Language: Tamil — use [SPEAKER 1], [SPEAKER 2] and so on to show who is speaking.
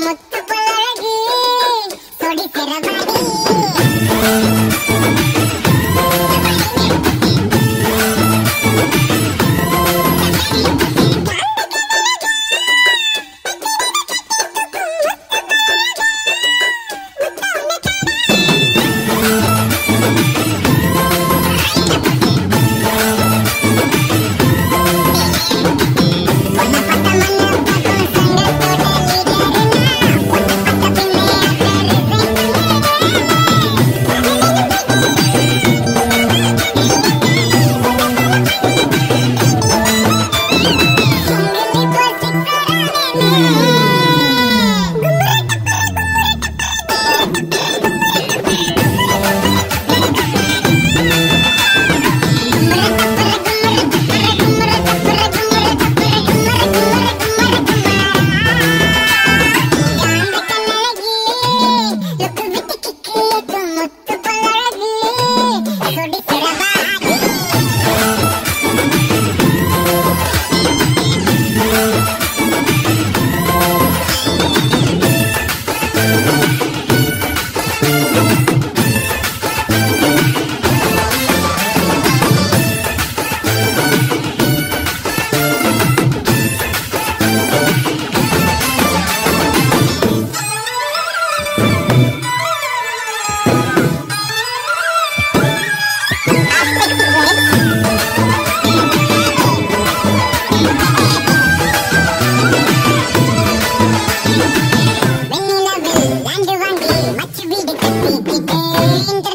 [SPEAKER 1] முத்து புலகி சொடி சிறபடி day.